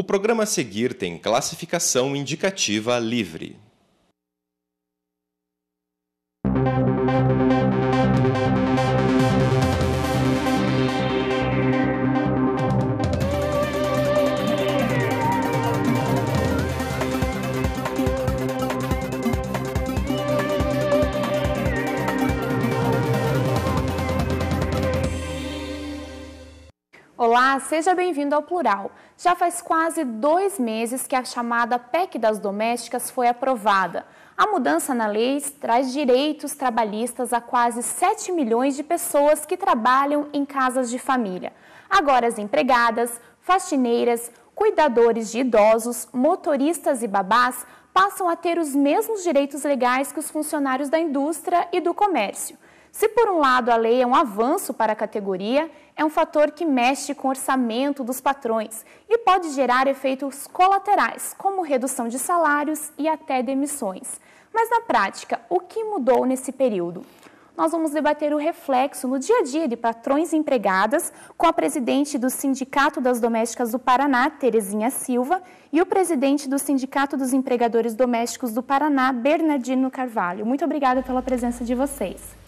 O programa a seguir tem classificação indicativa livre. Seja bem-vindo ao Plural. Já faz quase dois meses que a chamada PEC das domésticas foi aprovada. A mudança na lei traz direitos trabalhistas a quase 7 milhões de pessoas que trabalham em casas de família. Agora, as empregadas, faxineiras, cuidadores de idosos, motoristas e babás passam a ter os mesmos direitos legais que os funcionários da indústria e do comércio. Se por um lado a lei é um avanço para a categoria, é um fator que mexe com o orçamento dos patrões e pode gerar efeitos colaterais, como redução de salários e até demissões. Mas na prática, o que mudou nesse período? Nós vamos debater o reflexo no dia a dia de patrões e empregadas com a presidente do Sindicato das Domésticas do Paraná, Terezinha Silva, e o presidente do Sindicato dos Empregadores Domésticos do Paraná, Bernardino Carvalho. Muito obrigada pela presença de vocês.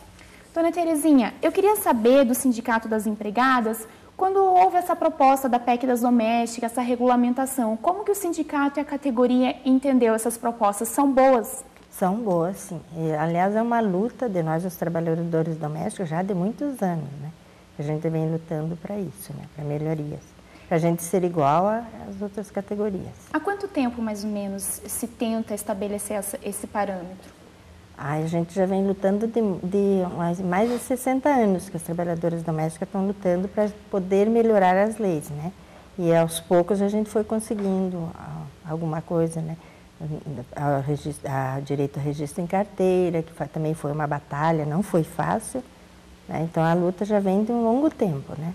Dona Terezinha, eu queria saber do Sindicato das Empregadas, quando houve essa proposta da PEC das domésticas, essa regulamentação, como que o sindicato e a categoria entendeu essas propostas? São boas? São boas, sim. E, aliás, é uma luta de nós, os trabalhadores domésticos, já de muitos anos, né? A gente vem lutando para isso, né? Para melhorias. Para a gente ser igual às outras categorias. Há quanto tempo, mais ou menos, se tenta estabelecer essa, esse parâmetro? A gente já vem lutando de, de mais, de 60 anos que as trabalhadoras domésticas estão lutando para poder melhorar as leis, né? E aos poucos a gente foi conseguindo alguma coisa, né? A, registro, a direito ao registro em carteira, que foi, também foi uma batalha, não foi fácil. Né? Então a luta já vem de um longo tempo, né?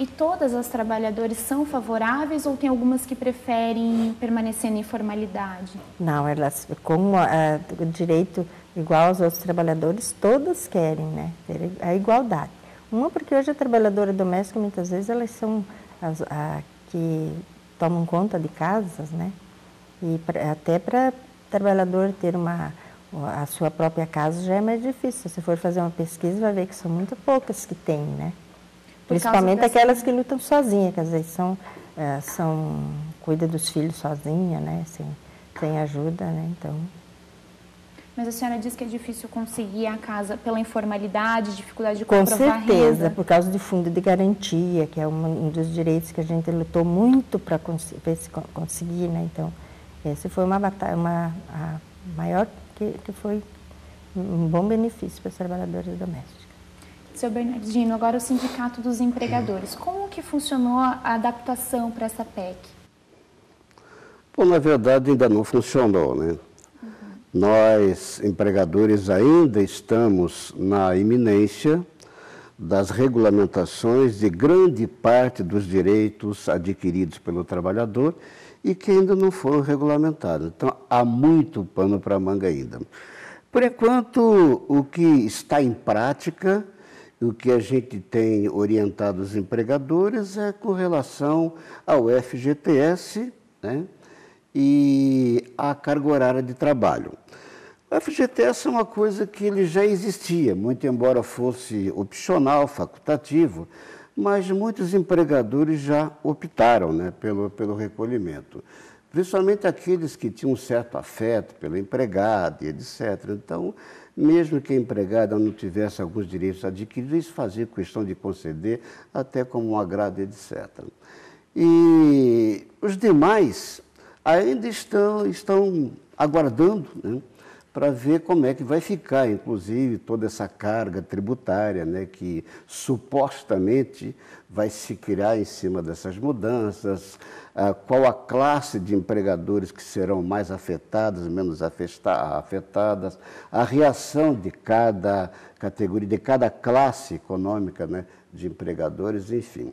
E todas as trabalhadoras são favoráveis ou tem algumas que preferem permanecer na informalidade? Não, elas, como o direito igual aos outros trabalhadores, todas querem, né? Ter a igualdade. Uma porque hoje a trabalhadora doméstica, muitas vezes, elas são as a, que tomam conta de casas, né? E pra, até para trabalhador ter uma a sua própria casa já é mais difícil. Se você for fazer uma pesquisa, vai ver que são muito poucas que têm, né? Principalmente aquelas que lutam sozinhas, quer dizer, são, é, são cuida dos filhos sozinha, né? Sem, sem ajuda, né? Então mas a senhora diz que é difícil conseguir a casa pela informalidade, dificuldade de comprovar Com certeza, por causa do fundo de garantia, que é um dos direitos que a gente lutou muito para cons conseguir, né? Então, esse foi uma batalha, uma, a maior que, que foi um bom benefício para os trabalhadores domésticos. Seu Bernardino, agora o Sindicato dos Empregadores, como que funcionou a adaptação para essa PEC? Bom, na verdade ainda não funcionou, né? Nós, empregadores, ainda estamos na iminência das regulamentações de grande parte dos direitos adquiridos pelo trabalhador e que ainda não foram regulamentados. Então, há muito pano para manga ainda. Por enquanto, o que está em prática, o que a gente tem orientado os empregadores é com relação ao FGTS, né? E a carga horária de trabalho. O FGTS é uma coisa que ele já existia, muito embora fosse opcional, facultativo, mas muitos empregadores já optaram né, pelo, pelo recolhimento, principalmente aqueles que tinham um certo afeto pela empregada e etc. Então, mesmo que a empregada não tivesse alguns direitos adquiridos, isso fazia questão de conceder, até como um agrado, etc. E os demais ainda estão, estão aguardando né, para ver como é que vai ficar, inclusive, toda essa carga tributária né, que supostamente vai se criar em cima dessas mudanças, ah, qual a classe de empregadores que serão mais afetadas, menos afetadas, a reação de cada categoria, de cada classe econômica né, de empregadores, enfim.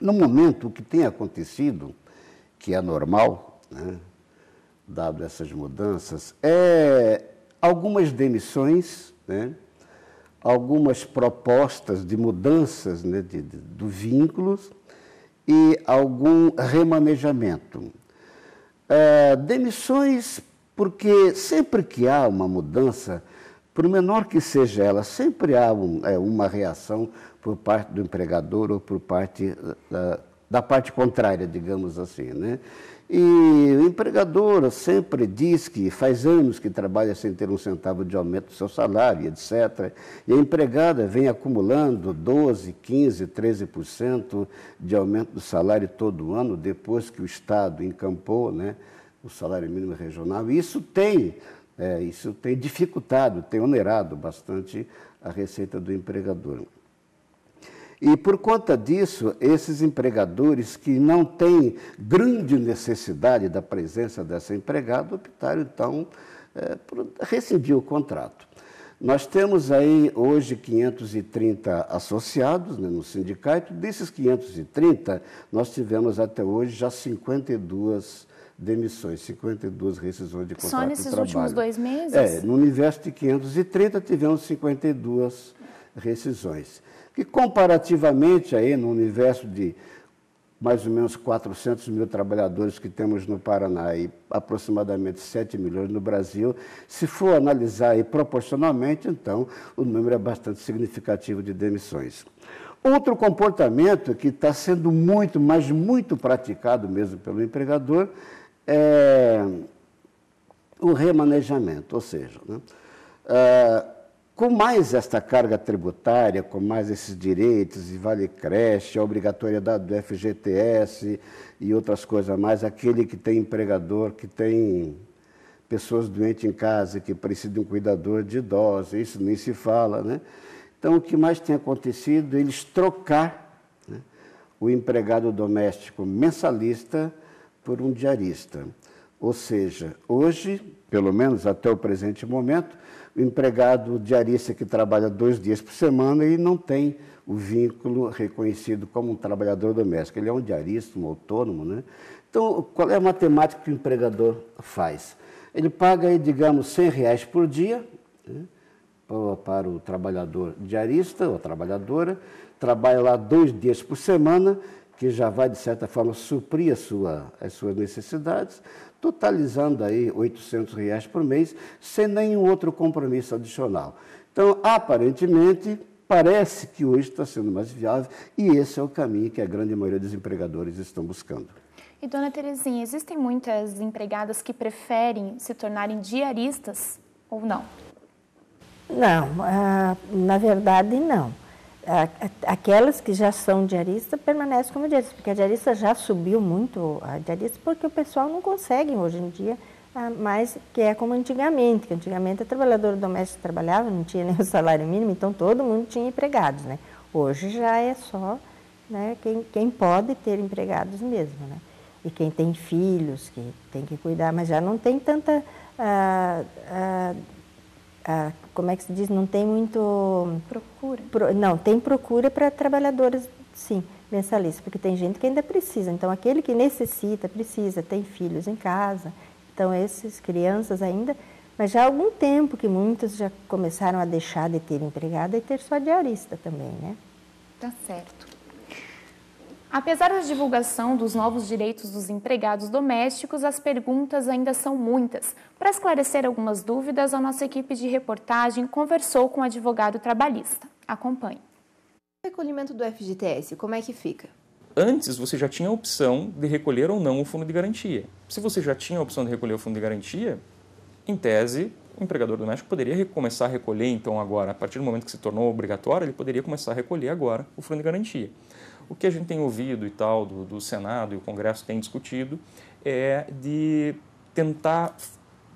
No momento, o que tem acontecido, que é normal, né, dado essas mudanças, é algumas demissões, né, algumas propostas de mudanças né, de, de, do vínculos e algum remanejamento. É, demissões, porque sempre que há uma mudança, por menor que seja ela, sempre há um, é, uma reação por parte do empregador ou por parte da, da parte contrária, digamos assim. Né? E o empregador sempre diz que faz anos que trabalha sem ter um centavo de aumento do seu salário, etc. E a empregada vem acumulando 12, 15, 13% de aumento do salário todo ano, depois que o Estado encampou né, o salário mínimo regional. E isso tem, é, isso tem dificultado, tem onerado bastante a receita do empregador. E por conta disso, esses empregadores que não têm grande necessidade da presença dessa empregada optaram então é, por rescindir o contrato. Nós temos aí hoje 530 associados né, no sindicato. Desses 530, nós tivemos até hoje já 52 demissões, 52 rescisões de contrato Só nesses últimos dois meses? É, no universo de 530 tivemos 52 rescisões que comparativamente aí no universo de mais ou menos 400 mil trabalhadores que temos no Paraná e aproximadamente 7 milhões no Brasil, se for analisar aí proporcionalmente, então o número é bastante significativo de demissões. Outro comportamento que está sendo muito, mas muito praticado mesmo pelo empregador é o remanejamento, ou seja, né, uh, com mais esta carga tributária, com mais esses direitos, e vale creche, a obrigatoriedade do FGTS e outras coisas mais, aquele que tem empregador, que tem pessoas doentes em casa, que precisam de um cuidador de idosos, isso nem se fala, né? Então, o que mais tem acontecido é eles trocar né, o empregado doméstico mensalista por um diarista. Ou seja, hoje, pelo menos até o presente momento, empregado diarista que trabalha dois dias por semana e não tem o vínculo reconhecido como um trabalhador doméstico. Ele é um diarista, um autônomo. Né? Então, qual é a matemática que o empregador faz? Ele paga, digamos, 100 reais por dia né, para o trabalhador diarista ou trabalhadora, trabalha lá dois dias por semana, que já vai, de certa forma, suprir sua, as suas necessidades, totalizando aí 800 reais por mês, sem nenhum outro compromisso adicional. Então, aparentemente, parece que hoje está sendo mais viável e esse é o caminho que a grande maioria dos empregadores estão buscando. E, dona Terezinha, existem muitas empregadas que preferem se tornarem diaristas ou não? Não, ah, na verdade, não aquelas que já são diaristas permanecem como diaristas, porque a diarista já subiu muito a diarista, porque o pessoal não consegue hoje em dia ah, mais que é como antigamente, que antigamente a trabalhadora doméstica trabalhava, não tinha nem o salário mínimo, então todo mundo tinha empregados, né? Hoje já é só né, quem, quem pode ter empregados mesmo, né? E quem tem filhos, que tem que cuidar, mas já não tem tanta... Ah, ah, ah, como é que se diz, não tem muito... Procura. Pro, não, tem procura para trabalhadores, sim, mensalistas, porque tem gente que ainda precisa. Então, aquele que necessita, precisa, tem filhos em casa, então esses crianças ainda... Mas já há algum tempo que muitos já começaram a deixar de ter empregada e ter só diarista também, né? Tá certo. Apesar da divulgação dos novos direitos dos empregados domésticos, as perguntas ainda são muitas. Para esclarecer algumas dúvidas, a nossa equipe de reportagem conversou com o advogado trabalhista. Acompanhe. O recolhimento do FGTS, como é que fica? Antes você já tinha a opção de recolher ou não o fundo de garantia. Se você já tinha a opção de recolher o fundo de garantia, em tese, o empregador doméstico poderia começar a recolher, então, agora, a partir do momento que se tornou obrigatório, ele poderia começar a recolher agora o fundo de garantia. O que a gente tem ouvido e tal do, do Senado e o Congresso tem discutido é de tentar,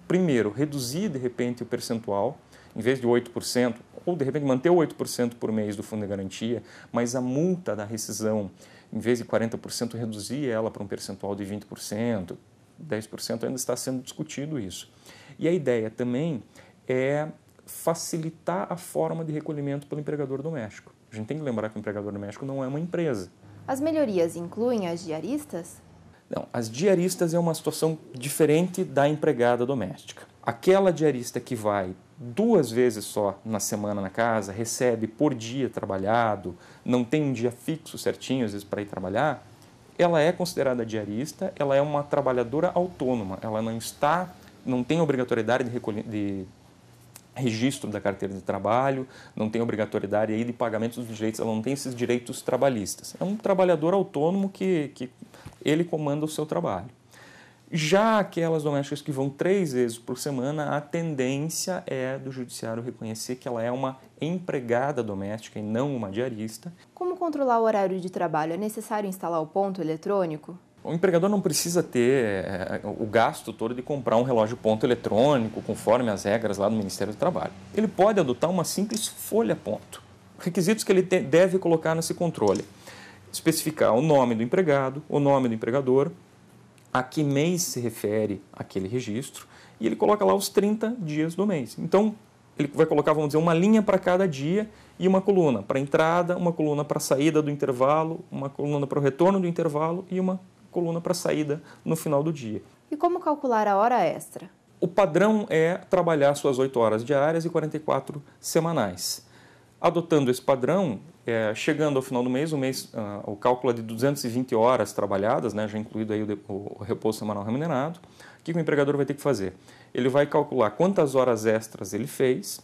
primeiro, reduzir de repente o percentual, em vez de 8%, ou de repente manter o 8% por mês do fundo de garantia, mas a multa da rescisão, em vez de 40%, reduzir ela para um percentual de 20%, 10% ainda está sendo discutido isso. E a ideia também é facilitar a forma de recolhimento pelo empregador doméstico. A gente tem que lembrar que o empregador doméstico não é uma empresa. As melhorias incluem as diaristas? Não, as diaristas é uma situação diferente da empregada doméstica. Aquela diarista que vai duas vezes só na semana na casa, recebe por dia trabalhado, não tem um dia fixo certinho, às vezes, para ir trabalhar, ela é considerada diarista, ela é uma trabalhadora autônoma, ela não está, não tem obrigatoriedade de, de registro da carteira de trabalho, não tem obrigatoriedade aí de pagamento dos direitos, ela não tem esses direitos trabalhistas. É um trabalhador autônomo que, que ele comanda o seu trabalho. Já aquelas domésticas que vão três vezes por semana, a tendência é do judiciário reconhecer que ela é uma empregada doméstica e não uma diarista. Como controlar o horário de trabalho? É necessário instalar o ponto eletrônico? O empregador não precisa ter é, o gasto todo de comprar um relógio ponto eletrônico, conforme as regras lá do Ministério do Trabalho. Ele pode adotar uma simples folha ponto. Requisitos que ele deve colocar nesse controle: especificar o nome do empregado, o nome do empregador, a que mês se refere aquele registro e ele coloca lá os 30 dias do mês. Então, ele vai colocar, vamos dizer, uma linha para cada dia e uma coluna para entrada, uma coluna para saída do intervalo, uma coluna para o retorno do intervalo e uma coluna para saída no final do dia. E como calcular a hora extra? O padrão é trabalhar suas 8 horas diárias e 44 semanais. Adotando esse padrão, é, chegando ao final do mês, o, mês uh, o cálculo é de 220 horas trabalhadas, né, já incluído aí o, o, repouso semanal remunerado. O que o empregador vai ter que fazer? Ele vai calcular quantas horas extras ele fez,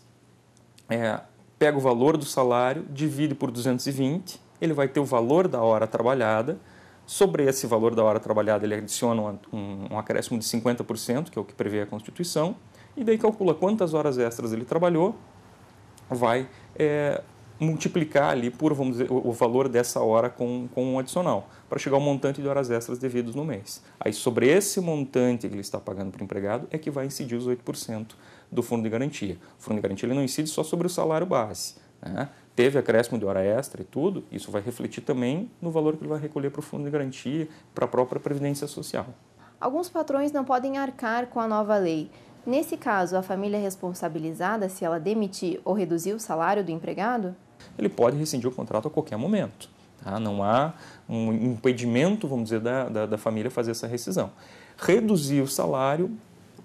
é, pega o valor do salário, divide por 220, ele vai ter o valor da hora trabalhada. Sobre esse valor da hora trabalhada, ele adiciona um, um, acréscimo de 50%, que é o que prevê a Constituição, e daí calcula quantas horas extras ele trabalhou, vai é, multiplicar ali por, vamos dizer, o, valor dessa hora com, com um adicional, para chegar ao montante de horas extras devidos no mês. Aí, sobre esse montante que ele está pagando para o empregado, é que vai incidir os 8% do fundo de garantia. O fundo de garantia ele não incide só sobre o salário base. Né? Teve acréscimo de hora extra e tudo, isso vai refletir também no valor que ele vai recolher para o fundo de garantia, para a própria Previdência Social. Alguns patrões não podem arcar com a nova lei. Nesse caso, a família é responsabilizada se ela demitir ou reduzir o salário do empregado? ele pode rescindir o contrato a qualquer momento. Tá? Não há um impedimento, vamos dizer, da, da, da família fazer essa rescisão. Reduzir o salário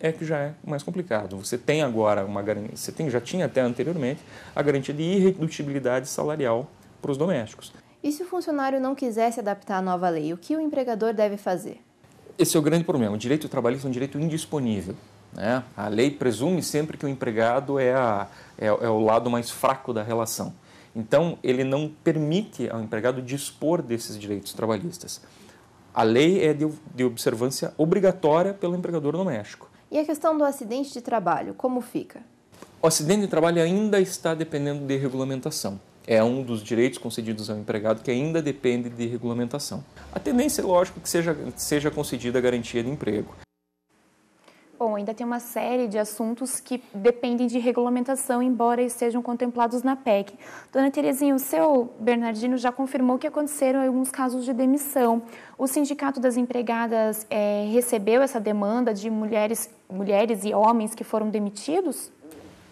é que já é mais complicado. Você tem agora uma garantia, você tem, já tinha até anteriormente a garantia de irredutibilidade salarial para os domésticos. E se o funcionário não quiser se adaptar à nova lei, o que o empregador deve fazer? Esse é o grande problema. O direito trabalhista é um direito indisponível. Né? A lei presume sempre que o empregado é, a, é, é o lado mais fraco da relação. Então, ele não permite ao empregado dispor desses direitos trabalhistas. A lei é de, de observância obrigatória pelo empregador doméstico. E a questão do acidente de trabalho, como fica? O acidente de trabalho ainda está dependendo de regulamentação. É um dos direitos concedidos ao empregado que ainda depende de regulamentação. A tendência é, lógico, que seja, seja concedida a garantia de emprego. Bom, ainda tem uma série de assuntos que dependem de regulamentação, embora estejam contemplados na PEC. Dona Terezinha, o seu Bernardino já confirmou que aconteceram alguns casos de demissão. O Sindicato das Empregadas é, recebeu essa demanda de mulheres, mulheres e homens que foram demitidos?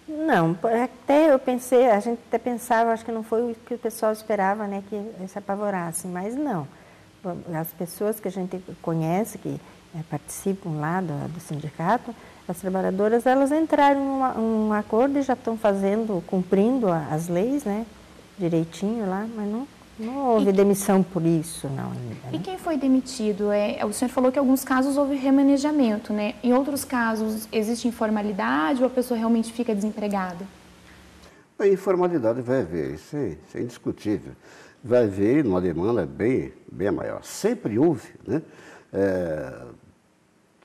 Não, até eu pensei, a gente até pensava, acho que não foi o que o pessoal esperava, né, que se apavorasse, mas não. As pessoas que a gente conhece, que é, participam lá do, do, sindicato, as trabalhadoras elas entraram em um acordo e já estão fazendo, cumprindo as leis, né, direitinho lá, mas não, não houve e, demissão por isso, não. Ainda, né? E quem foi demitido? É, o senhor falou que em alguns casos houve remanejamento, né? Em outros casos existe informalidade ou a pessoa realmente fica desempregada? A informalidade vai haver, isso é, isso é indiscutível. Vai haver uma demanda bem, bem maior. Sempre houve, né? É,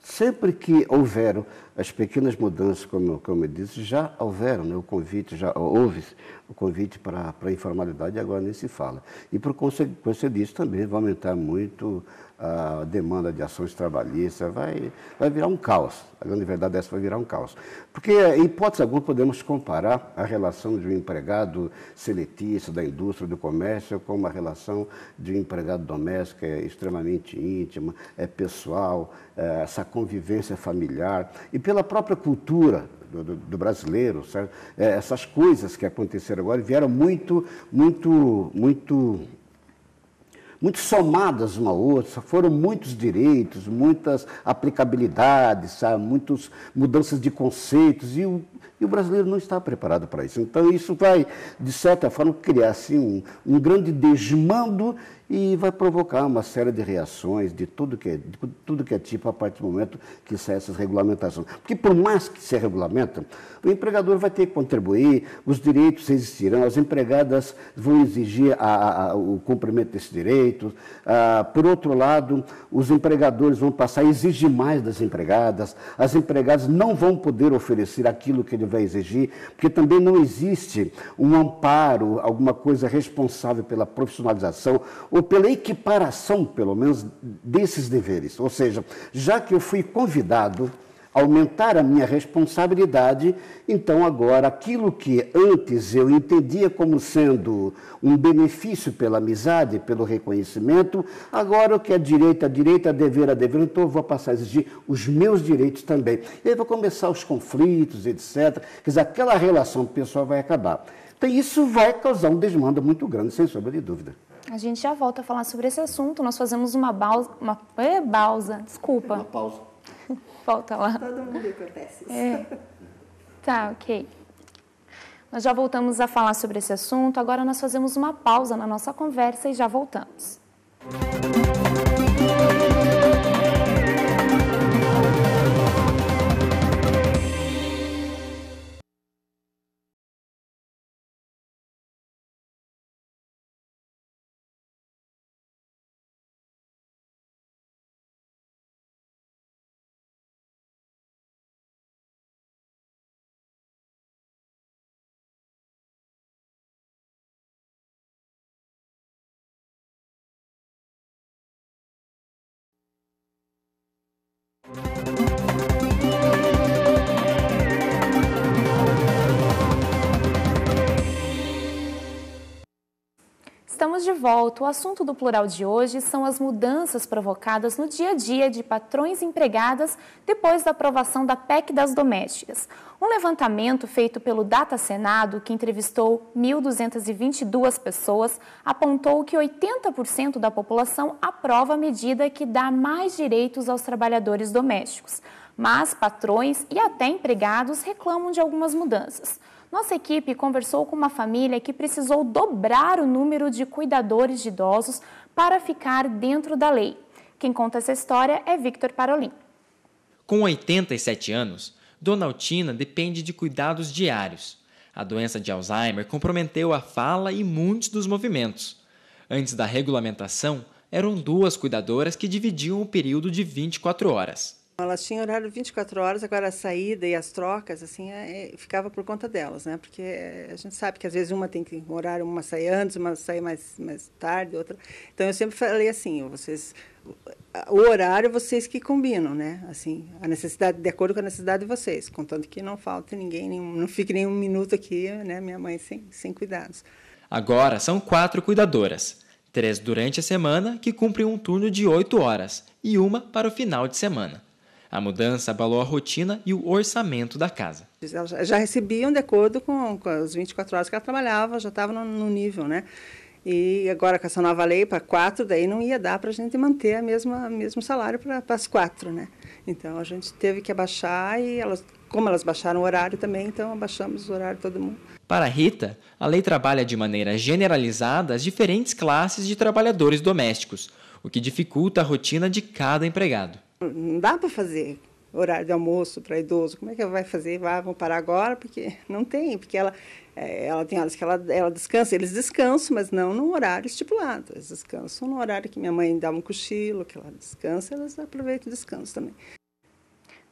Sempre que houveram as pequenas mudanças, como, como eu disse, já houveram né, o convite, já houve o convite para a informalidade agora nem se fala. E por consequência disso também vai aumentar muito a demanda de ações trabalhistas, vai, vai virar um caos. A grande verdade é essa, vai virar um caos. Porque, em hipótese alguma, podemos comparar a relação de um empregado seletista da indústria, do comércio, com uma relação de um empregado doméstico, é extremamente íntima, é pessoal, é, essa convivência familiar. E pela própria cultura do, do, do, brasileiro, é, essas coisas que aconteceram agora vieram muito, muito, muito muito somadas uma à outra, foram muitos direitos, muitas aplicabilidades, sabe? muitas mudanças de conceitos, e o, E o brasileiro não está preparado para isso. Então, isso vai, de certa forma, criar assim, um, um grande desmando e vai provocar uma série de reações de tudo que é, de tudo que é tipo a partir do momento que saem essas regulamentações. Porque por mais que se regulamenta, o empregador vai ter que contribuir, os direitos existirão, as empregadas vão exigir a, a, o cumprimento desses direitos. Ah, por outro lado, os empregadores vão passar a exigir mais das empregadas, as empregadas não vão poder oferecer aquilo que ele vai exigir, porque também não existe um amparo, alguma coisa responsável pela profissionalização ou pela equiparação, pelo menos, desses deveres. Ou seja, já que eu fui convidado aumentar a minha responsabilidade, então agora aquilo que antes eu entendia como sendo um benefício pela amizade, pelo reconhecimento, agora o que é direito a direito, a dever a dever, então eu vou passar a exigir os meus direitos também. E aí vão começar os conflitos, etc. Quer dizer, aquela relação pessoal vai acabar. Então isso vai causar um desmando muito grande, sem sombra de dúvida. A gente já volta a falar sobre esse assunto. Nós fazemos uma pausa. Uma é, pausa, desculpa. Uma pausa. Volta lá. Todo mundo acontece. É. Tá, ok. Nós já voltamos a falar sobre esse assunto. Agora nós fazemos uma pausa na nossa conversa e já voltamos. Estamos de volta. O assunto do plural de hoje são as mudanças provocadas no dia a dia de patrões empregadas depois da aprovação da PEC das domésticas. Um levantamento feito pelo Data Senado, que entrevistou 1.222 pessoas, apontou que 80% da população aprova a medida que dá mais direitos aos trabalhadores domésticos. Mas patrões e até empregados reclamam de algumas mudanças. Nossa equipe conversou com uma família que precisou dobrar o número de cuidadores de idosos para ficar dentro da lei. Quem conta essa história é Victor Parolin. Com 87 anos, Dona Altina depende de cuidados diários. A doença de Alzheimer comprometeu a fala e muitos dos movimentos. Antes da regulamentação, eram duas cuidadoras que dividiam o período de 24 horas. Elas tinham horário 24 horas, agora a saída e as trocas, assim, é, é, ficava por conta delas, né? Porque a gente sabe que às vezes uma tem que horário, uma sai antes, uma sai mais, mais tarde, outra. Então eu sempre falei assim, vocês o horário vocês que combinam, né? Assim, a necessidade de acordo com a necessidade de vocês, contanto que não falte ninguém, nenhum, não fique nenhum minuto aqui, né, minha mãe sem sem cuidados. Agora são quatro cuidadoras, três durante a semana que cumprem um turno de oito horas e uma para o final de semana. A mudança abalou a rotina e o orçamento da casa. Elas já recebiam de acordo com, com as 24 horas que ela trabalhava, já estava no, no, nível, né? E agora com essa nova lei para quatro, daí não ia dar para a gente manter a mesma mesmo salário para as quatro, né? Então a gente teve que abaixar e elas, como elas baixaram o horário também, então abaixamos o horário todo mundo. Para Rita, a lei trabalha de maneira generalizada as diferentes classes de trabalhadores domésticos, o que dificulta a rotina de cada empregado. Não dá para fazer horário de almoço para idoso. Como é que ela vai fazer? Vai, vão parar agora? Porque não tem, porque ela, é, ela tem horas que ela, ela descansa. Eles descansam, mas não no horário estipulado. Eles descansam no horário que minha mãe dá um cochilo, que ela descansa, elas aproveitam o descanso também.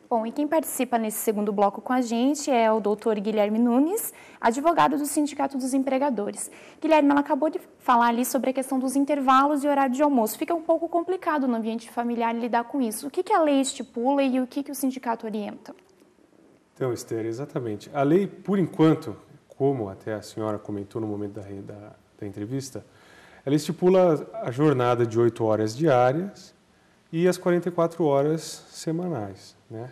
Bom, e quem participa nesse segundo bloco com a gente é o doutor Guilherme Nunes, advogado do Sindicato dos Empregadores. Guilherme, ela acabou de falar ali sobre a questão dos intervalos e horário de almoço. Fica um pouco complicado no ambiente familiar lidar com isso. O que, que a lei estipula e o que, que o sindicato orienta? Então, Esther, exatamente. A lei, por enquanto, como até a senhora comentou no momento da, da, da entrevista, ela estipula a jornada de 8 horas diárias e as 44 horas semanais. Né?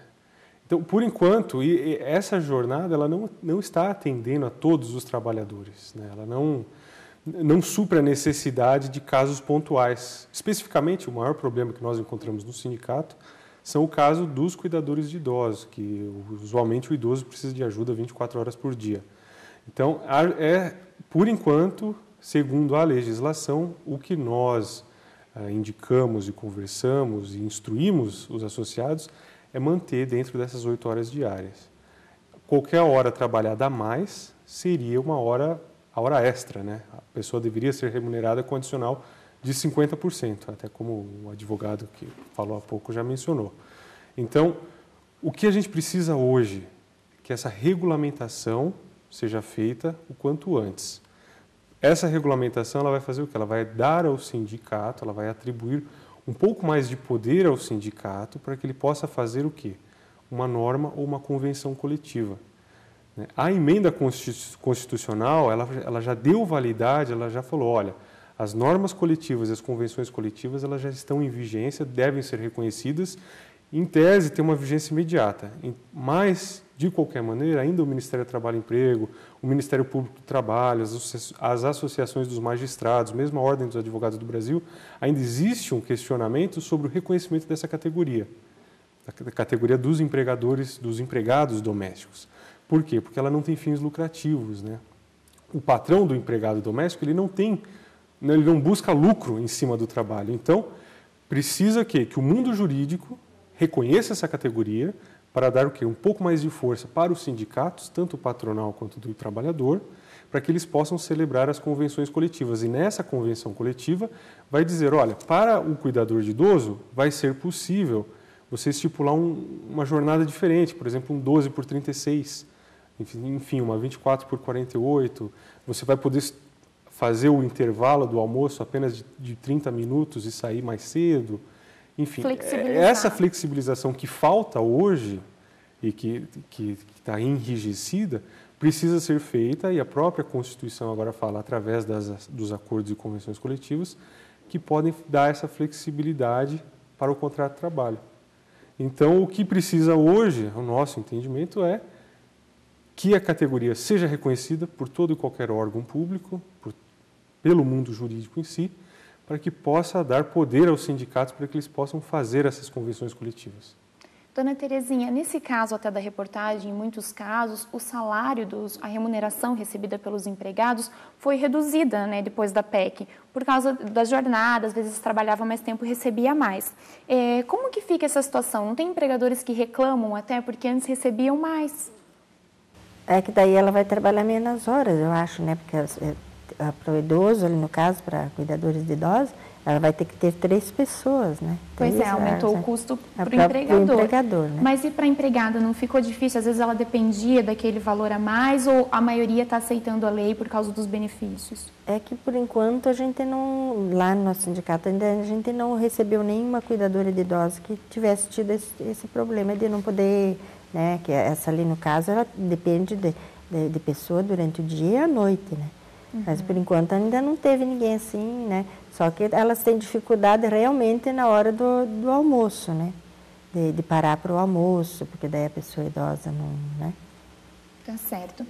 Então, por enquanto, e, essa jornada ela não, não está atendendo a todos os trabalhadores. Né? Ela não, não supra a necessidade de casos pontuais. Especificamente, o maior problema que nós encontramos no sindicato são o caso dos cuidadores de idosos, que usualmente o idoso precisa de ajuda 24 horas por dia. Então, é, por enquanto, segundo a legislação, o que nós ah, indicamos e conversamos e instruímos os associados é manter dentro dessas oito horas diárias. Qualquer hora trabalhada a mais seria uma hora, a hora extra, né? A pessoa deveria ser remunerada com adicional de 50%, até como o advogado que falou há pouco já mencionou. Então, o que a gente precisa hoje é que essa regulamentação seja feita o quanto antes. Essa regulamentação ela vai fazer o que? Ela vai dar ao sindicato, ela vai atribuir um pouco mais de poder ao sindicato para que ele possa fazer o quê? Uma norma ou uma convenção coletiva. Né? A emenda constitucional, ela, ela já deu validade, ela já falou, olha, as normas coletivas e as convenções coletivas elas já estão em vigência, devem ser reconhecidas, em tese tem uma vigência imediata, mas de qualquer maneira ainda o Ministério do Trabalho e Emprego, o Ministério Público do Trabalho, as associações dos magistrados, mesmo a Ordem dos Advogados do Brasil, ainda existe um questionamento sobre o reconhecimento dessa categoria, da categoria dos empregadores, dos empregados domésticos. Por quê? Porque ela não tem fins lucrativos, né? O patrão do empregado doméstico ele não tem ele não busca lucro em cima do trabalho. Então, precisa que, que o mundo jurídico reconheça essa categoria para dar o quê? Um pouco mais de força para os sindicatos, tanto patronal quanto do trabalhador, para que eles possam celebrar as convenções coletivas. E nessa convenção coletiva vai dizer, olha, para o cuidador de idoso vai ser possível você estipular um, uma jornada diferente, por exemplo, um 12 por 36, enfim, uma 24 por 48. Você vai poder fazer o intervalo do almoço apenas de, de 30 minutos e sair mais cedo. Enfim, é, essa flexibilização que falta hoje e que está enrijecida precisa ser feita e a própria Constituição agora fala através das, dos acordos e convenções coletivas que podem dar essa flexibilidade para o contrato de trabalho. Então, o que precisa hoje, o nosso entendimento é que a categoria seja reconhecida por todo e qualquer órgão público, por pelo mundo jurídico em si, para que possa dar poder aos sindicatos para que eles possam fazer essas convenções coletivas. Dona Terezinha, nesse caso até da reportagem, em muitos casos, o salário, dos, a remuneração recebida pelos empregados foi reduzida né, depois da PEC, por causa das jornadas, às vezes trabalhava mais tempo e recebia mais. É, como que fica essa situação? Não tem empregadores que reclamam até porque antes recebiam mais? É que daí ela vai trabalhar menos horas, eu acho, né? Porque para o idoso, ali no caso, para cuidadores de idosos, ela vai ter que ter três pessoas, né? Pois três é, aumentou o né? custo para o empregador. empregador né? Mas e para a empregada, não ficou difícil? Às vezes ela dependia daquele valor a mais ou a maioria está aceitando a lei por causa dos benefícios? É que por enquanto a gente não, lá no nosso sindicato ainda a gente não recebeu nenhuma cuidadora de idosos que tivesse tido esse, esse problema de não poder, né? Que essa ali no caso, ela depende de, de, de pessoa durante o dia e a noite, né? Uhum. Mas por enquanto ainda não teve ninguém assim, né? Só que elas têm dificuldade realmente na hora do, do almoço, né? De, de parar para o almoço, porque daí a pessoa idosa não, né? Tá certo.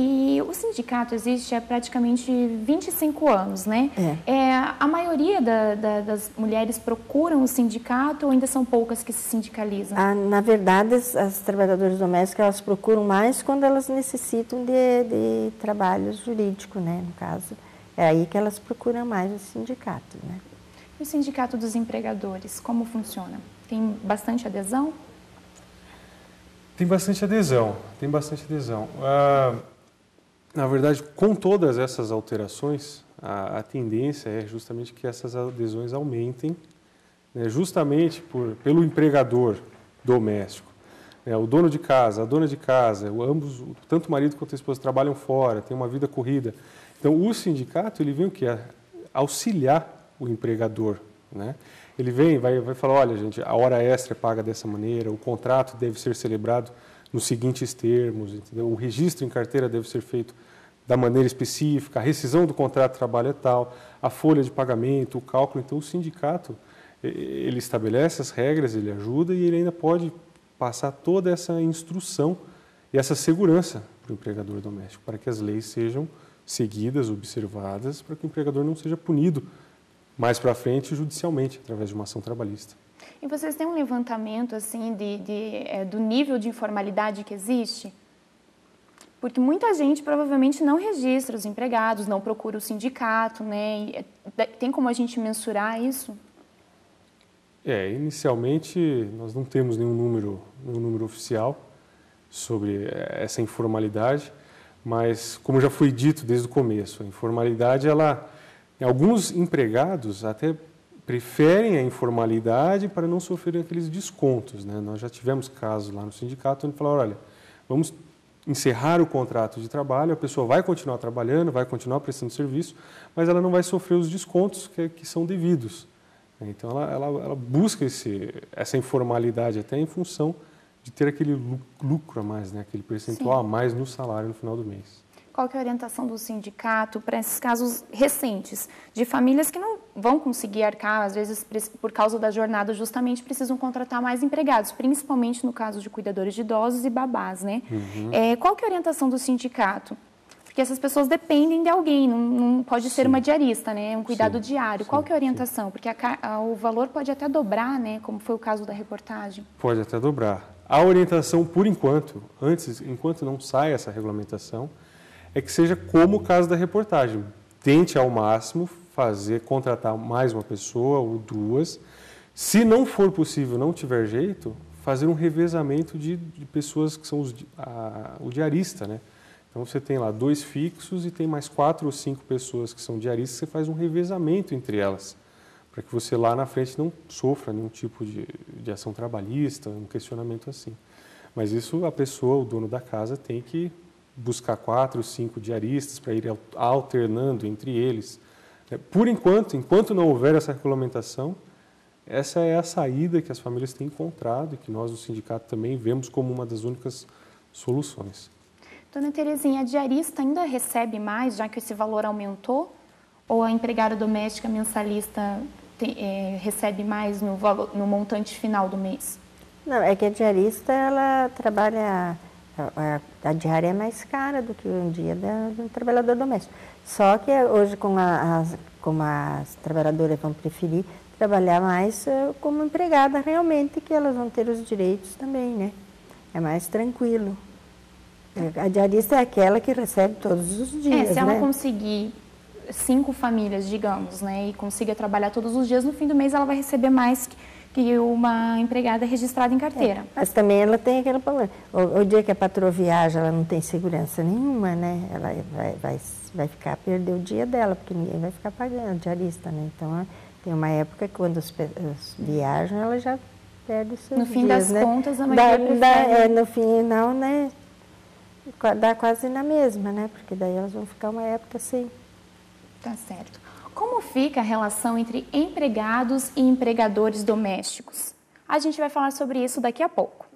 E o sindicato existe há praticamente 25 anos, né? É. é a maioria da, da, das mulheres procuram o sindicato ou ainda são poucas que se sindicalizam? Ah, na verdade, as, as, trabalhadoras domésticas elas procuram mais quando elas necessitam de, de trabalho jurídico, né? No caso, é aí que elas procuram mais o sindicato, né? E o sindicato dos empregadores, como funciona? Tem bastante adesão? Tem bastante adesão, tem bastante adesão. Ah, na verdade, com todas essas alterações, a, a tendência é justamente que essas adesões aumentem, né, justamente por, pelo empregador doméstico. Né, o dono de casa, a dona de casa, ambos, tanto o marido quanto a esposa trabalham fora, têm uma vida corrida. Então, o sindicato ele vem o quê? Auxiliar o empregador. Né? Ele vem, vai, vai falar, olha, gente, a hora extra é paga dessa maneira, o contrato deve ser celebrado nos seguintes termos, entendeu? o registro em carteira deve ser feito da maneira específica, a rescisão do contrato de trabalho é tal, a folha de pagamento, o cálculo. Então, o sindicato ele estabelece as regras, ele ajuda e ele ainda pode passar toda essa instrução e essa segurança para o empregador doméstico, para que as leis sejam seguidas, observadas, para que o empregador não seja punido mais para frente judicialmente, através de uma ação trabalhista. E vocês têm um levantamento assim de, de é, do nível de informalidade que existe? Porque muita gente provavelmente não registra os empregados, não procura o sindicato, né? É, tem como a gente mensurar isso? É, inicialmente nós não temos nenhum número, nenhum número oficial sobre eh, essa informalidade, mas como já foi dito desde o começo, a informalidade ela alguns empregados até preferem a informalidade para não sofrerem aqueles descontos, né? Nós já tivemos casos lá no sindicato onde falaram, olha, vamos encerrar o contrato de trabalho, a pessoa vai continuar trabalhando, vai continuar prestando serviço, mas ela não vai sofrer os descontos que, que são devidos. Então, ela, ela, ela busca esse, essa informalidade até em função de ter aquele lucro a mais, né? aquele percentual Sim. a mais no salário no final do mês. Qual é a orientação do sindicato para esses casos recentes de famílias que não vão conseguir arcar, às vezes por causa da jornada, justamente precisam contratar mais empregados, principalmente no caso de cuidadores de idosos e babás, né? Uhum. É, qual é a orientação do sindicato? Porque essas pessoas dependem de alguém, não, não pode ser uma diarista, né? Um cuidado sim, diário. Sim, Qual que é a orientação? Sim. Porque a, a, o valor pode até dobrar, né? Como foi o caso da reportagem. Pode até dobrar. A orientação, por enquanto, antes, enquanto não sai essa regulamentação, é que seja como o caso da reportagem. Tente ao máximo fazer, contratar mais uma pessoa ou duas. Se não for possível, não tiver jeito, fazer um revezamento de, de pessoas que são os, a, o diarista, né? Então você tem lá dois fixos e tem mais quatro ou cinco pessoas que são diaristas, você faz um revezamento entre elas, para que você lá na frente não sofra nenhum tipo de, de ação trabalhista, um questionamento assim. Mas isso a pessoa, o dono da casa, tem que buscar quatro, ou cinco diaristas para ir alternando entre eles. É, por enquanto, enquanto não houver essa regulamentação, essa é a saída que as famílias têm encontrado e que nós, do sindicato, também vemos como uma das únicas soluções. Dona Terezinha, a diarista ainda recebe mais, já que esse valor aumentou? Ou a empregada doméstica mensalista tem, é, recebe mais no, valor, no montante final do mês? Não, é que a diarista, ela trabalha... A, a, a diária é mais cara do que um dia da, do trabalhador doméstico. Só que hoje, com a, as, como as trabalhadoras vão preferir trabalhar mais uh, como empregada realmente, que elas vão ter os direitos também, né? É mais tranquilo. A diarista é aquela que recebe todos os dias. É, se ela né? conseguir cinco famílias, digamos, né, e consiga trabalhar todos os dias, no fim do mês ela vai receber mais que uma empregada registrada em carteira. É, mas também ela tem aquele problema. O, o, dia que a patroa viaja, ela não tem segurança nenhuma, né? Ela vai, vai, vai ficar, perder o dia dela, porque ninguém vai ficar pagando, diarista, né? Então, tem uma época que quando os, os viajam, ela já perde os seus No fim dias, das né? contas, a maioria dá, dá, é, No final, né? dá quase na mesma, né? Porque daí elas vão ficar uma época assim. Tá certo. Como fica a relação entre empregados e empregadores domésticos? A gente vai falar sobre isso daqui a pouco.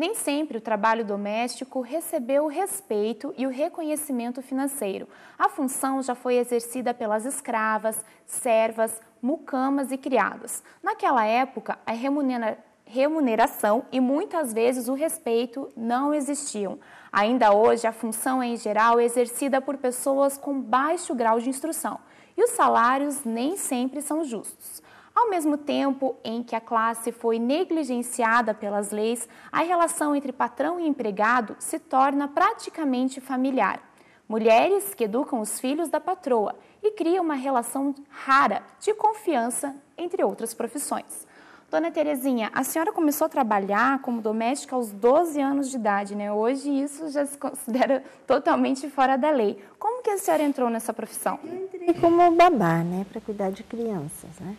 Nem sempre o trabalho doméstico recebeu o respeito e o reconhecimento financeiro. A função já foi exercida pelas escravas, servas, mucamas e criadas. Naquela época, a remuneração e muitas vezes o respeito não existiam. Ainda hoje, a função é, em geral, exercida por pessoas com baixo grau de instrução e os salários nem sempre são justos. Ao mesmo tempo em que a classe foi negligenciada pelas leis, a relação entre patrão e empregado se torna praticamente familiar. Mulheres que educam os filhos da patroa e criam uma relação rara de confiança entre outras profissões. Dona Terezinha, a senhora começou a trabalhar como doméstica aos 12 anos de idade, né? Hoje isso já se considera totalmente fora da lei. Como que a senhora entrou nessa profissão? Eu entrei como babá, né, para cuidar de crianças, né?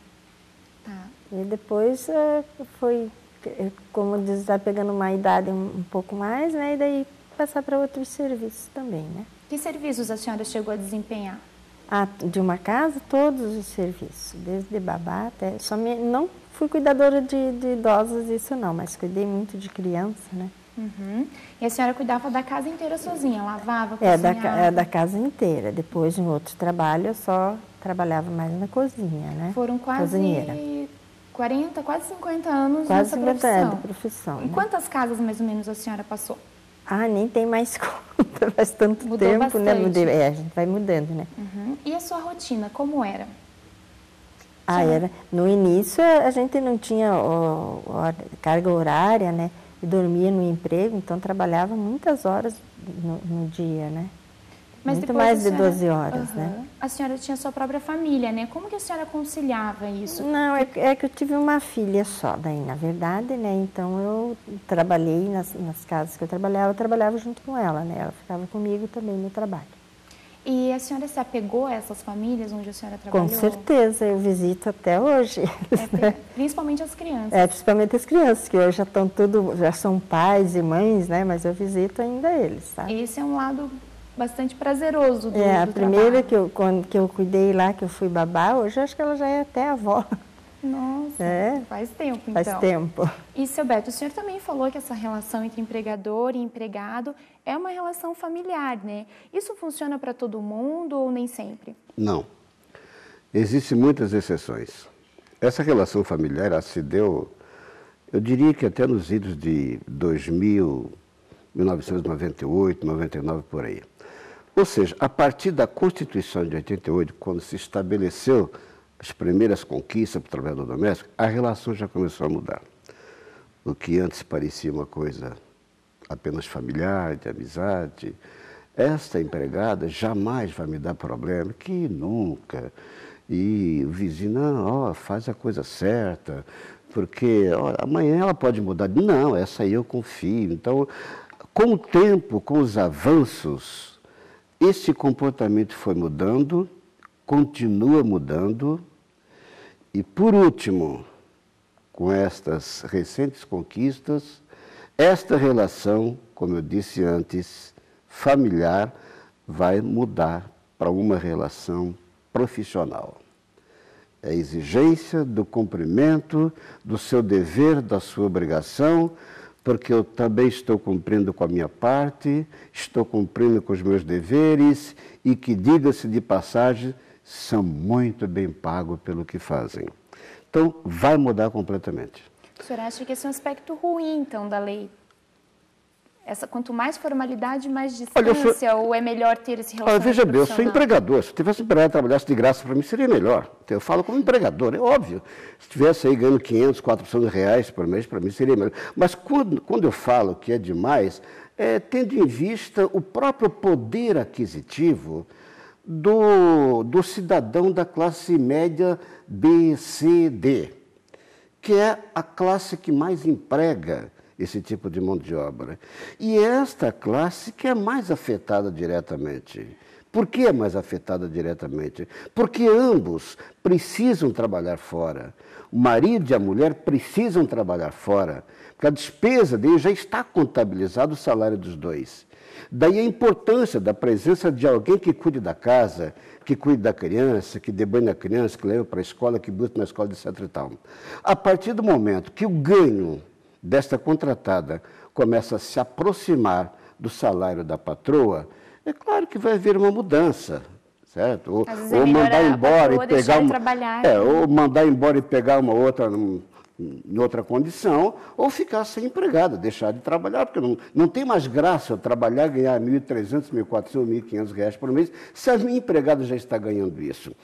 Tá. E depois eh, foi, eh, como diz, está pegando uma idade um, pouco mais, né? E daí passar para outros serviços também, né? Que serviços a senhora chegou a desempenhar? Ah, de uma casa, todos os serviços, desde babá até. Só me, não fui cuidadora de, de idosos, isso não, mas cuidei muito de criança, né? Uhum. E a senhora cuidava da casa inteira sozinha, lavava, é, cozinhava? Da, é, da casa inteira. Depois, em outro trabalho, eu só trabalhava mais na cozinha, né? Foram quase Cozinheira. 40, quase 50 anos quase nessa 50 profissão. anos de profissão. Em né? quantas casas, mais ou menos, a senhora passou? Ah, nem tem mais conta, faz tanto Mudou tempo, bastante. né? Mudei, é, a gente vai mudando, né? Uhum. E a sua rotina, como era? Ah, era. No início a gente não tinha ó, ó, carga horária, né? E dormia no emprego, então trabalhava muitas horas no, no dia, né? Muito depois mais de senhora- 12 horas, Aham. né? A senhora tinha sua própria família, né? Como que a senhora conciliava isso? Não, é, que- é que eu tive uma filha só, daí, na verdade, né? Então eu trabalhei nas, nas casas que eu trabalhava, eu trabalhava junto com ela, né? Ela ficava comigo também no trabalho. E a senhora se apegou a essas famílias onde a senhora trabalhou? Com certeza, eu visito até hoje. É, né? principalmente as crianças. É, principalmente as crianças, que hoje já estão tudo, já são pais e mães, né? Mas eu visito ainda eles, tá? Esse é um lado bastante prazeroso do, É, a do primeira trabalho. que eu, quando, que eu cuidei lá, que eu fui babá, hoje eu acho que ela já é até avó. Nossa, É. faz tempo Faz então. tempo. E, seu Beto, o senhor também falou que essa relação entre empregador e empregado é uma relação familiar, né? Isso funciona para todo mundo ou nem sempre? Não. Existem muitas exceções. Essa relação familiar ela se deu, eu diria que até nos idos de 2000, 1998, 99 por aí. Ou seja, a partir da Constituição de 88, quando se estabeleceu as primeiras conquistas para o trabalhador doméstico, a relação já começou a mudar. O que antes parecia uma coisa apenas familiar, de amizade, esta empregada jamais vai me dar problema, que nunca. E o vizinho, não, ó, faz a coisa certa, porque ó, amanhã ela pode mudar. Não, essa aí eu confio. Então, com o tempo, com os avanços, esse comportamento foi mudando, continua mudando, e por último, com estas recentes conquistas, esta relação, como eu disse antes, familiar, vai mudar para uma relação profissional. É a exigência do cumprimento do seu dever, da sua obrigação, porque eu também estou cumprindo com a minha parte, estou cumprindo com os meus deveres e que, diga-se de passagem, são muito bem pagos pelo que fazem. Então, vai mudar completamente. O senhor acha que esse é um aspecto ruim, então, da lei? Essa, quanto mais formalidade, mais Olha, distância, sou- ou é melhor ter esse Olha, relacionamento veja bem, eu sou empregador. Se eu tivesse empregado trabalhasse de graça para mim, seria melhor. Então, eu falo como empregador, é óbvio. Se tivesse aí ganhando 500, 400 reais por mês, para mim seria melhor. Mas quando, quando eu falo que é demais, é tendo em vista o próprio poder aquisitivo do, do cidadão da classe média B, C, D que é a classe que mais emprega esse tipo de mão de obra. E esta classe que é mais afetada diretamente. Por que é mais afetada diretamente? Porque ambos precisam trabalhar fora. O marido e a mulher precisam trabalhar fora, porque a despesa dele já está contabilizado o salário dos dois. Daí a importância da presença de alguém que cuide da casa, que cuide da criança, que dê banho na criança, que leve para a escola, que busque na escola, etc. E tal. A partir do momento que o ganho desta contratada começa a se aproximar do salário da patroa, é claro que vai haver uma mudança. Certo? Ou, é ou mandar embora e pegar uma, é, né? ou mandar embora e pegar uma outra em outra condição, ou ficar sem empregada, deixar de trabalhar, porque não, não tem mais graça eu trabalhar, ganhar 1.300, 1.400, 1.500 reais por mês, se a minha empregada já está ganhando isso.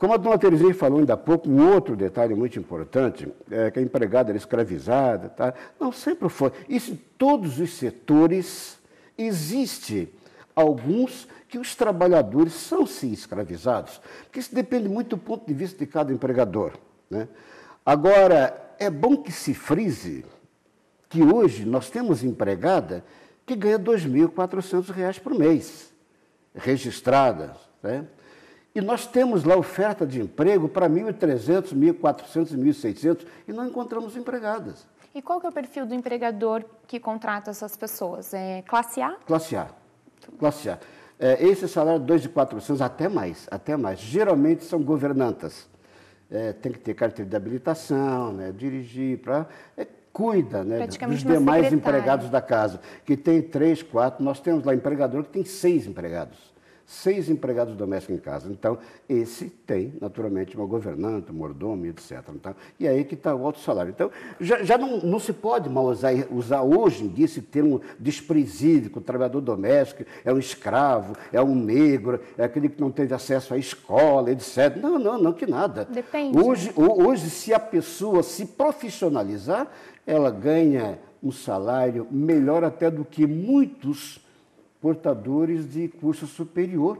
Como a dona Terezinha falou ainda há pouco, um outro detalhe muito importante é que a empregada era escravizada. Tá? Não, sempre foi. Isso em todos os setores existe alguns que os trabalhadores são sim escravizados, porque isso depende muito do ponto de vista de cada empregador. Né? Agora, é bom que se frise que hoje nós temos empregada que ganha 2.400 reais por mês, registrada. Né? E nós temos lá oferta de emprego para 1.300, 1.400 e 1.600 e não encontramos empregadas. E qual que é o perfil do empregador que contrata essas pessoas? É classe A? Classe A. Classe A. É, esse salário, 2.400, até mais, até mais. Geralmente são governantas. É, tem que ter carteira de habilitação, né, dirigir, para é, cuida né, dos demais empregados da casa, que tem três, quatro. Nós temos lá empregador que tem seis empregados seis empregados domésticos em casa. Então, esse tem, naturalmente, uma governanta, um mordomo, etc. Então, e aí que está o alto salário. Então, já, já não, não, se pode mal usar, usar hoje em dia esse termo desprezível, que o trabalhador doméstico é um escravo, é um negro, é aquele que não teve acesso à escola, etc. Não, não, não, que nada. Depende. Hoje, hoje se a pessoa se profissionalizar, ela ganha um salário melhor até do que muitos portadores de curso superior,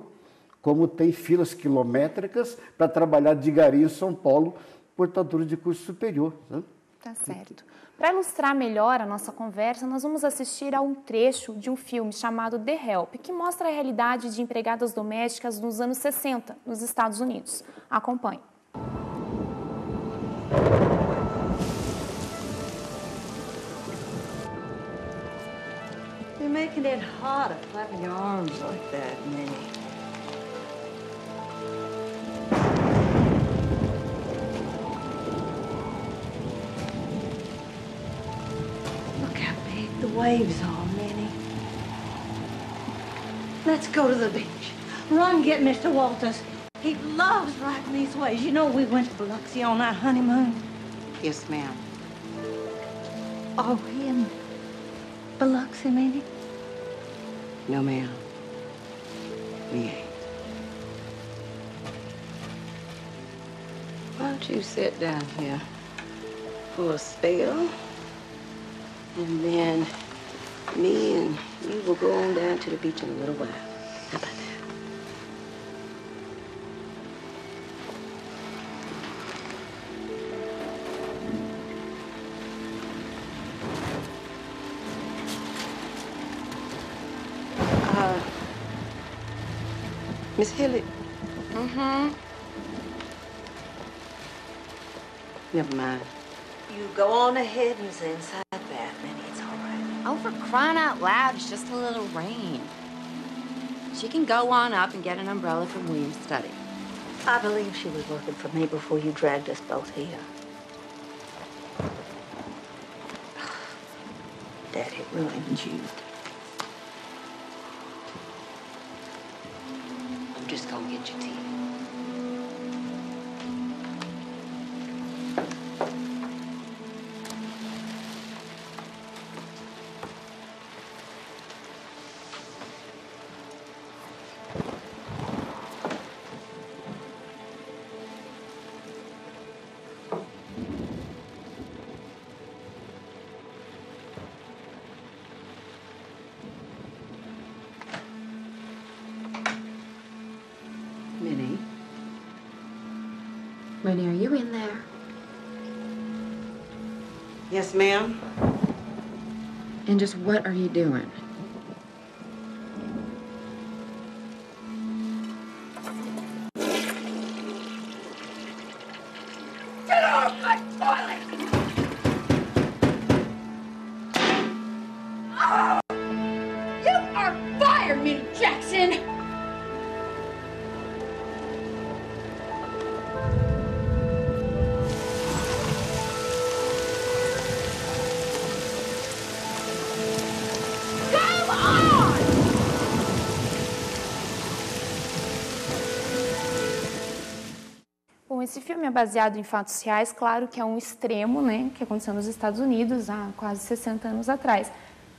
como tem filas quilométricas para trabalhar de Gari em São Paulo, portadores de curso superior. Né? Tá certo. Para ilustrar melhor a nossa conversa, nós vamos assistir a um trecho de um filme chamado The Help, que mostra a realidade de empregadas domésticas nos anos 60, nos Estados Unidos. Acompanhe. Making it harder, flapping your arms like that, Minnie. Look how big the waves are, Minnie. Let's go to the beach. Run, get Mr. Walters. He loves riding these waves. You know we went to Biloxi on our honeymoon. Yes, ma'am. Oh, him. Biloxi, Minnie? No, ma'am. We ain't. Why don't you sit down here for a spell? And then me and you will go on down to the beach in a little while. How about that? Miss Hilly. Mm-hmm. Never mind. You go on ahead and say inside bath, Minnie. It's all right. Oh, for crying out loud, it's just a little rain. She can go on up and get an umbrella from William's study. I believe she was working for me before you dragged us both here. Daddy ruined you. Yes, ma'am. And just what are you doing? esse filme é baseado em fatos reais, claro que é um extremo, né, que aconteceu nos Estados Unidos há quase 60 anos atrás.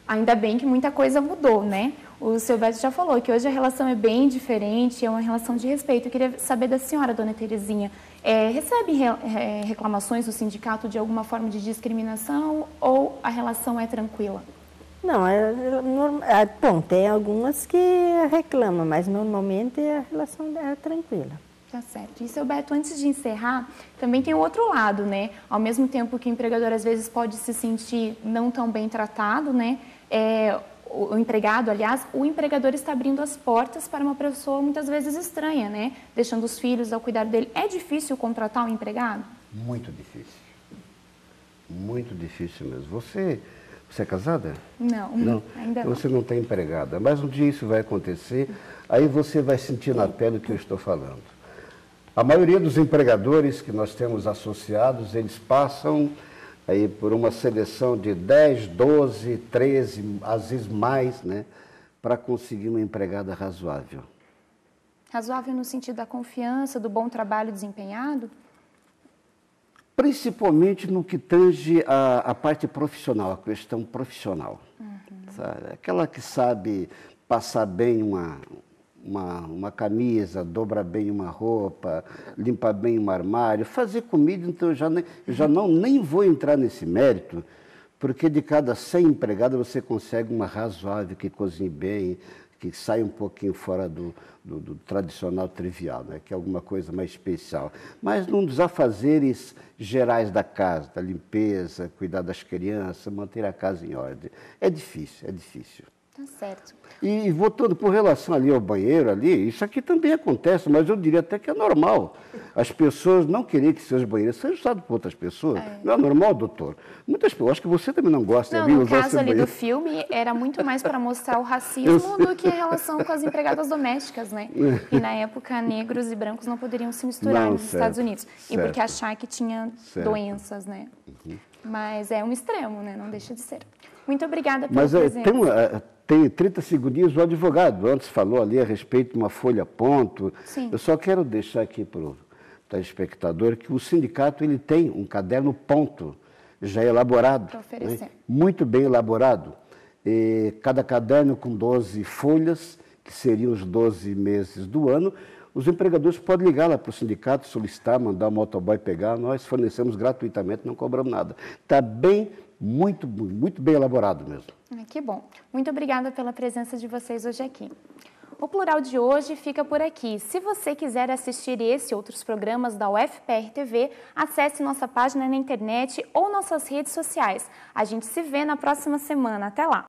Ainda bem que muita coisa mudou, né? O Beto já falou que hoje a relação é bem diferente, é uma relação de respeito. Eu queria saber da senhora, dona Terezinha, é, recebe re, é, reclamações do sindicato de alguma forma de discriminação ou a relação é tranquila? Não, é, é, bom, tem algumas que reclamam, mas normalmente a relação é tranquila. Tá certo. E, seu Beto, antes de encerrar, também tem o outro lado, né? Ao mesmo tempo que o empregador às vezes pode se sentir não tão bem tratado, né? É, o, empregado, aliás, o empregador está abrindo as portas para uma pessoa muitas vezes estranha, né? Deixando os filhos ao cuidar dele. É difícil contratar um empregado? Muito difícil. Muito difícil mesmo. Você Você é casada? Não, não. ainda não. Você não está empregada. Mas um dia isso vai acontecer, aí você vai sentir na pele o que eu estou falando. A maioria dos empregadores que nós temos associados, eles passam aí por uma seleção de 10, 12, 13, às vezes mais, né, para conseguir uma empregada razoável. Razoável no sentido da confiança, do bom trabalho desempenhado? Principalmente no que tange a, a parte profissional, a questão profissional. Uhum. Aquela que sabe passar bem uma, uma, uma camisa, dobra bem uma roupa, limpa bem um armário, fazer comida, então eu já, nem, eu já não nem vou entrar nesse mérito, porque de cada 100 empregadas você consegue uma razoável que cozinhe bem, que sai um pouquinho fora do, do, do, tradicional trivial, né? que é alguma coisa mais especial. Mas num dos afazeres gerais da casa, da limpeza, cuidar das crianças, manter a casa em ordem. É difícil, é difícil. Tá certo. E voltando por relação ali ao banheiro ali, isso aqui também acontece, mas eu diria até que é normal. As pessoas não querem que seus banheiros sejam usados por outras pessoas. É. Não é normal, doutor? Muitas pessoas, acho que você também não gosta não, de usar No caso ali banheiro. do filme, era muito mais para mostrar o racismo do que a relação com as empregadas domésticas, né? E na época, negros e brancos não poderiam se misturar não, nos certo, Estados Unidos. Certo. E porque achar que tinha certo. doenças, né? Uhum. Mas é um extremo, né? Não deixa de ser. Muito obrigada pela Mas, presença. Tem tem 30 segundinhos o advogado. Antes falou ali a respeito de uma folha ponto. Sim. Eu só quero deixar aqui para o telespectador que o sindicato ele tem um caderno ponto já elaborado. Né? Muito bem elaborado. E cada caderno com 12 folhas, que seriam os 12 meses do ano. Os empregadores podem ligar lá para o sindicato, solicitar, mandar o motoboy pegar. Nós fornecemos gratuitamente, não cobramos nada. Está bem, muito, muito bem elaborado mesmo. Que bom. Muito obrigada pela presença de vocês hoje aqui. O Plural de hoje fica por aqui. Se você quiser assistir esse e outros programas da UFPR TV, acesse nossa página na internet ou nossas redes sociais. A gente se vê na próxima semana. Até lá!